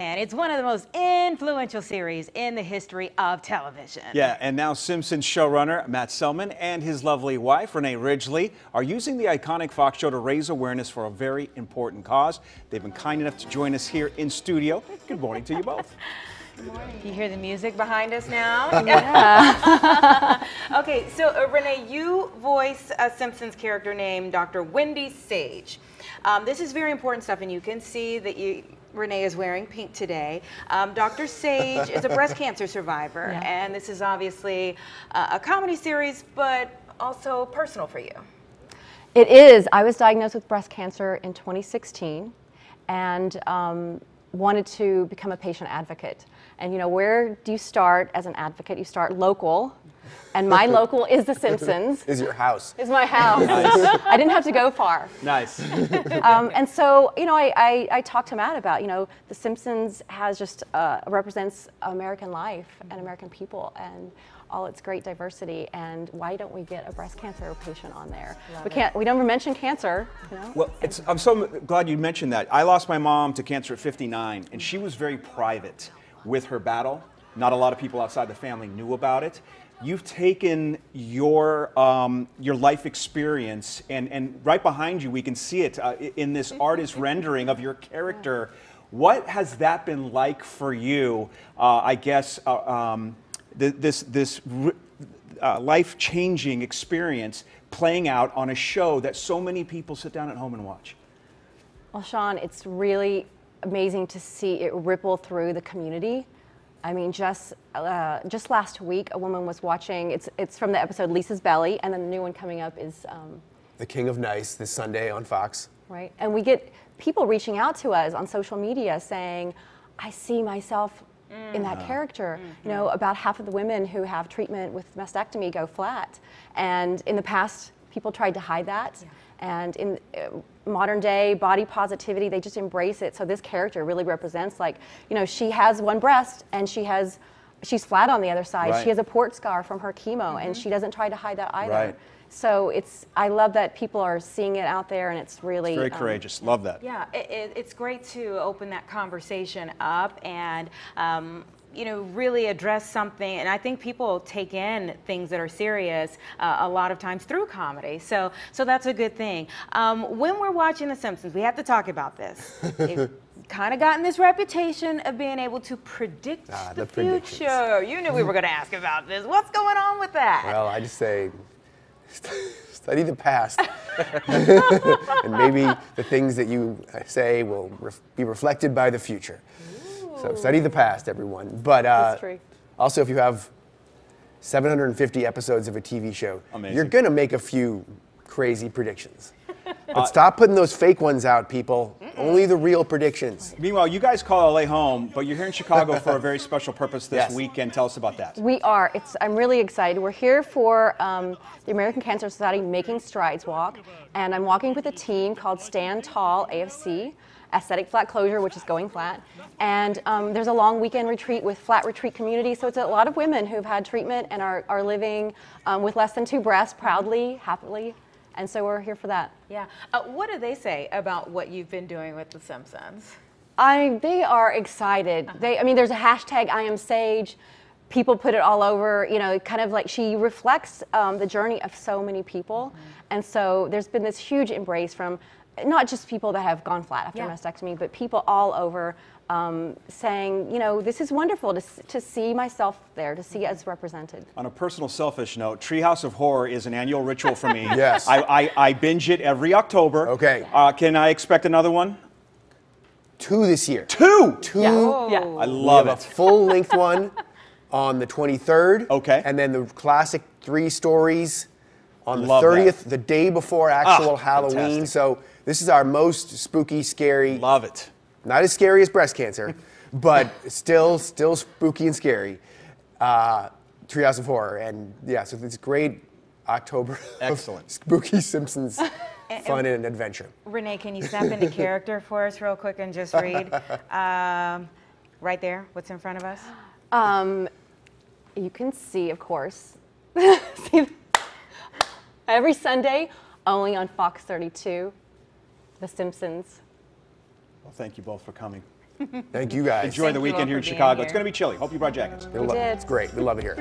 And it's one of the most influential series in the history of television. Yeah, and now Simpsons showrunner Matt Selman and his lovely wife, Renee Ridgeley, are using the iconic Fox show to raise awareness for a very important cause. They've been kind enough to join us here in studio. Good morning to you both. Good morning. You hear the music behind us now? Yeah. okay, so uh, Renee, you voice a Simpsons character named Dr. Wendy Sage. Um, this is very important stuff, and you can see that you Renee is wearing pink today. Um, Dr. Sage is a breast cancer survivor, yeah. and this is obviously uh, a comedy series, but also personal for you. It is. I was diagnosed with breast cancer in 2016 and um, wanted to become a patient advocate. And you know, where do you start as an advocate? You start local and my local is The Simpsons. is your house. Is my house. Nice. I didn't have to go far. Nice. Um, and so, you know, I, I, I, talked to Matt about, you know, The Simpsons has just uh, represents American life and American people and all its great diversity. And why don't we get a breast cancer patient on there? Love we can't. It. We never mention cancer. You know? Well, I'm so glad you mentioned that. I lost my mom to cancer at 59, and she was very private with her battle. Not a lot of people outside the family knew about it you've taken your um, your life experience and and right behind you we can see it uh, in this artist rendering of your character. What has that been like for you? Uh, I guess uh, um, th- this this uh, life changing experience playing out on a show that so many people sit down at home and watch. Well, Sean, it's really amazing to see it ripple through the community. I mean, just uh, just last week, a woman was watching. It's it's from the episode Lisa's Belly, and then the new one coming up is um, The King of Nice this Sunday on Fox. Right, and we get people reaching out to us on social media saying, "I see myself in that mm. character. Mm-hmm. You know, about half of the women who have treatment with mastectomy go flat, and in the past, people tried to hide that. Yeah. And in uh, modern day body positivity, they just embrace it. So this character really represents like, you know, she has one breast and she has, she's flat on the other side. Right. She has a port scar from her chemo mm-hmm. and she doesn't try to hide that either. Right. So it's, I love that people are seeing it out there and it's really. It's very um, courageous. Love that. Yeah, it, it, it's great to open that conversation up and, um, you know, really address something. And I think people take in things that are serious uh, a lot of times through comedy. So, so that's a good thing. Um, when we're watching The Simpsons, we have to talk about this. It, kind of gotten this reputation of being able to predict ah, the, the future. You knew we were going to ask about this. What's going on with that? Well, I just say study the past. and maybe the things that you say will ref- be reflected by the future. So study the past, everyone. But uh, also, if you have 750 episodes of a TV show, Amazing. you're going to make a few crazy predictions. But uh, stop putting those fake ones out, people. Mm-mm. Only the real predictions. Meanwhile, you guys call LA home, but you're here in Chicago for a very special purpose this yes. weekend. Tell us about that. We are. It's, I'm really excited. We're here for um, the American Cancer Society Making Strides Walk, and I'm walking with a team called Stand Tall AFC aesthetic flat closure, which is going flat. And um, there's a long weekend retreat with Flat Retreat Community. So it's a lot of women who've had treatment and are, are living um, with less than two breasts proudly, happily. And so we're here for that. Yeah. Uh, what do they say about what you've been doing with The Simpsons? I, they are excited. Uh-huh. They, I mean, there's a hashtag I am Sage people put it all over you know kind of like she reflects um, the journey of so many people mm-hmm. and so there's been this huge embrace from not just people that have gone flat after yeah. mastectomy, but people all over um, saying, you know, this is wonderful to, to see myself there, to see as represented. On a personal, selfish note, Treehouse of Horror is an annual ritual for me. yes. I, I, I, binge it every October. Okay. Uh, can I expect another one? Two this year. Two? Two. Yeah. yeah. I love we have it. a full length one on the 23rd. Okay. And then the classic three stories on the love 30th, that. the day before actual ah, Halloween. Fantastic. So this is our most spooky, scary. Love it. Not as scary as breast cancer, but still, still spooky and scary. Uh, Treehouse of Horror, and yeah, so it's great October. Excellent. spooky Simpsons fun and adventure. Renee, can you snap into character for us real quick and just read um, right there what's in front of us? Um, you can see, of course. Every Sunday, only on Fox 32. The Simpsons. Well, thank you both for coming. Thank you guys. Enjoy the you all weekend here for in being Chicago. It's here. going to be chilly. Hope you brought jackets. You'll love- did. It's great. We love it here.